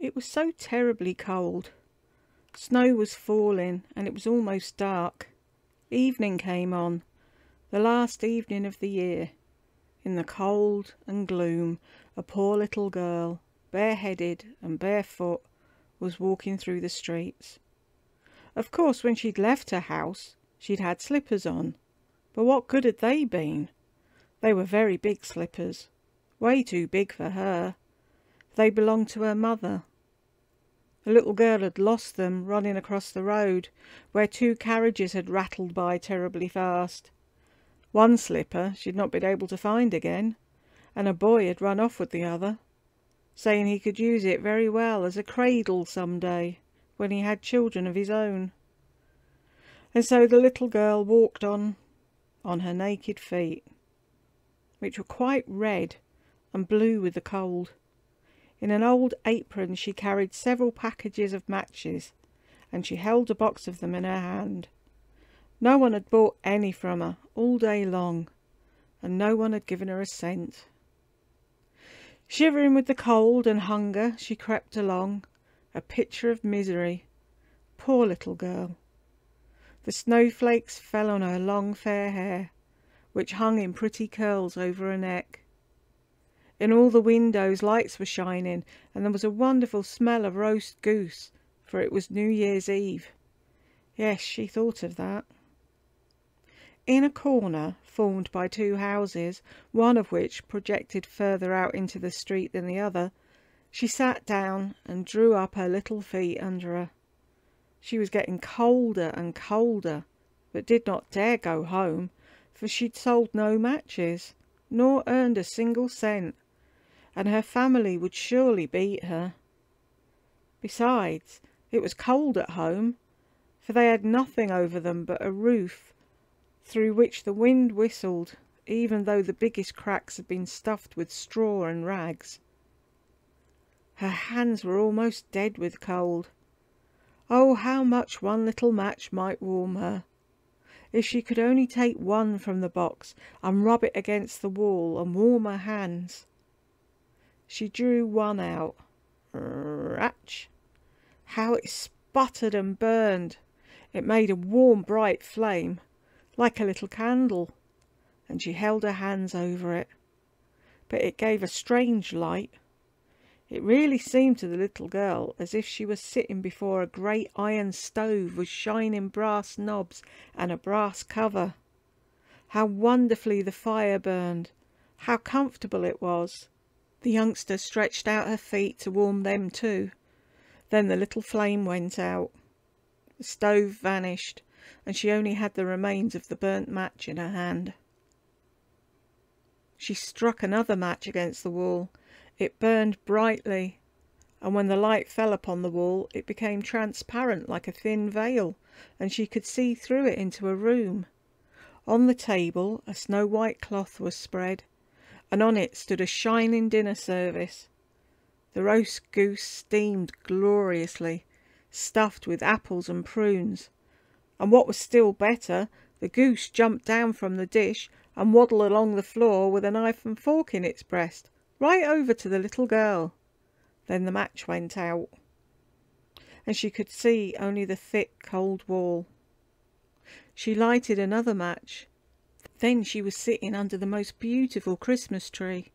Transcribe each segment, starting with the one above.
It was so terribly cold. Snow was falling, and it was almost dark. Evening came on, the last evening of the year. In the cold and gloom, a poor little girl, bareheaded and barefoot, was walking through the streets. Of course, when she'd left her house, she'd had slippers on, but what good had they been? They were very big slippers, way too big for her. They belonged to her mother. The little girl had lost them running across the road, where two carriages had rattled by terribly fast. One slipper she'd not been able to find again, and a boy had run off with the other, saying he could use it very well as a cradle some day, when he had children of his own. And so the little girl walked on, on her naked feet, which were quite red and blue with the cold. In an old apron she carried several packages of matches, and she held a box of them in her hand. No one had bought any from her all day long, and no one had given her a cent. Shivering with the cold and hunger, she crept along, a picture of misery. Poor little girl! The snowflakes fell on her long fair hair, which hung in pretty curls over her neck. In all the windows lights were shining, and there was a wonderful smell of roast goose, for it was New Year's Eve. Yes, she thought of that. In a corner, formed by two houses, one of which projected further out into the street than the other, she sat down and drew up her little feet under her. She was getting colder and colder, but did not dare go home, for she'd sold no matches, nor earned a single cent, and her family would surely beat her. Besides, it was cold at home, for they had nothing over them but a roof through which the wind whistled, even though the biggest cracks had been stuffed with straw and rags. Her hands were almost dead with cold. Oh, how much one little match might warm her! If she could only take one from the box and rub it against the wall and warm her hands. She drew one out. Ratch! How it sputtered and burned! It made a warm, bright flame, like a little candle, and she held her hands over it. But it gave a strange light. It really seemed to the little girl as if she was sitting before a great iron stove with shining brass knobs and a brass cover. How wonderfully the fire burned! How comfortable it was! The youngster stretched out her feet to warm them too. Then the little flame went out. The stove vanished, and she only had the remains of the burnt match in her hand. She struck another match against the wall. It burned brightly, and when the light fell upon the wall it became transparent like a thin veil, and she could see through it into a room. On the table a snow white cloth was spread, and on it stood a shining dinner service. The roast goose steamed gloriously, stuffed with apples and prunes. And what was still better, the goose jumped down from the dish and waddled along the floor with a knife and fork in its breast, right over to the little girl. Then the match went out, and she could see only the thick, cold wall. She lighted another match then she was sitting under the most beautiful Christmas tree.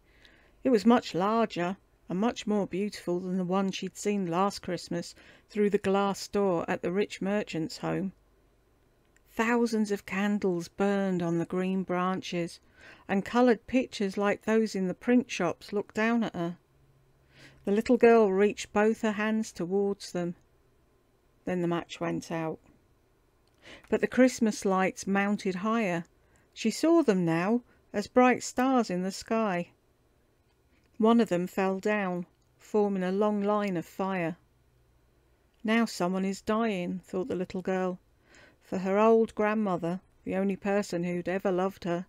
It was much larger and much more beautiful than the one she'd seen last Christmas through the glass door at the rich merchant's home. Thousands of candles burned on the green branches, and coloured pictures like those in the print shops looked down at her. The little girl reached both her hands towards them. Then the match went out. But the Christmas lights mounted higher she saw them now as bright stars in the sky. One of them fell down, forming a long line of fire. Now someone is dying, thought the little girl, for her old grandmother, the only person who'd ever loved her,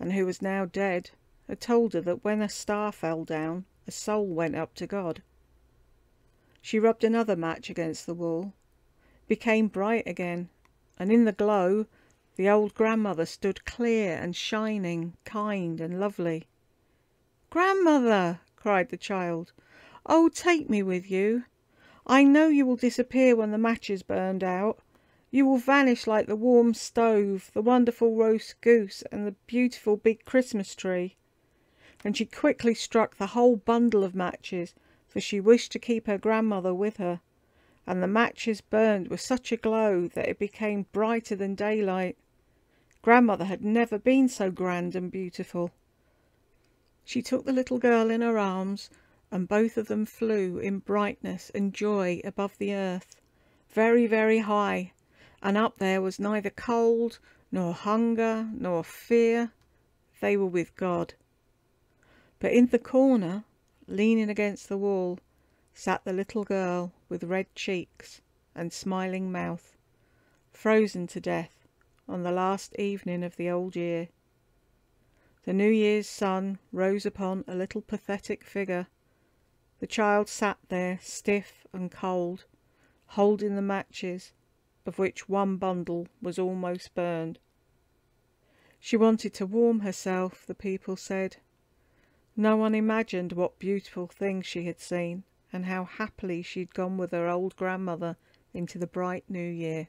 and who was now dead, had told her that when a star fell down, a soul went up to God. She rubbed another match against the wall, became bright again, and in the glow the old grandmother stood clear and shining, kind and lovely. Grandmother, cried the child, oh, take me with you. I know you will disappear when the matches burned out. You will vanish like the warm stove, the wonderful roast goose, and the beautiful big Christmas tree. And she quickly struck the whole bundle of matches, for she wished to keep her grandmother with her. And the matches burned with such a glow that it became brighter than daylight. Grandmother had never been so grand and beautiful. She took the little girl in her arms, and both of them flew in brightness and joy above the earth, very, very high, and up there was neither cold, nor hunger, nor fear. They were with God. But in the corner, leaning against the wall, sat the little girl with red cheeks and smiling mouth, frozen to death on the last evening of the old year. The New Year's sun rose upon a little pathetic figure. The child sat there stiff and cold, holding the matches, of which one bundle was almost burned. She wanted to warm herself, the people said. No one imagined what beautiful things she had seen, and how happily she had gone with her old grandmother into the bright new year.